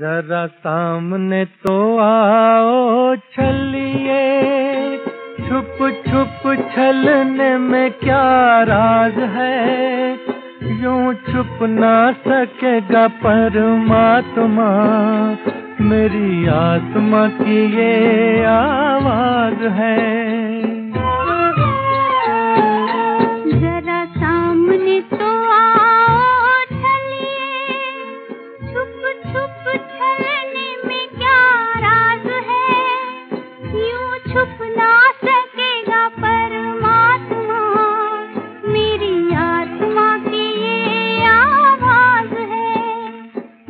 जरा सामने तो आओ छलिए। छुप छुप छलने में क्या राज है? यूँ छुप ना सकेगा परमात्मा। मेरी आत्मा की ये आवाज़ है।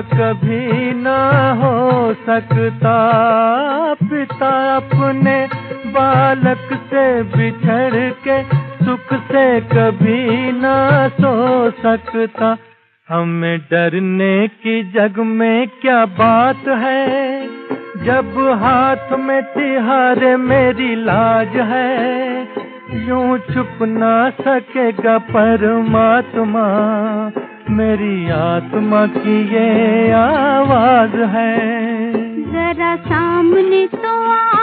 कभी ना हो सकता। पिता अपने बालक से बिछड़ के सुख से कभी ना सो सकता। हमें डरने की जग में क्या बात है? जब हाथ में तिहारे मेरी लाज है, यूँ छुप ना सकेगा परमात्मा। मेरी आत्मा की ये आवाज़ है। जरा सामने तो जरा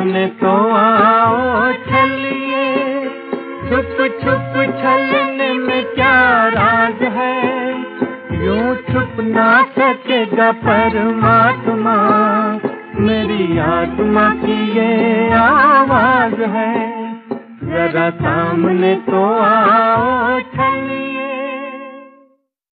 सामने तो आओ छलिए। छुप छुप छलने में क्या राज है? यूँ छुप ना सकेगा परमात्मा। मेरी आत्मा की ये आवाज़ है। जरा सामने तो आओ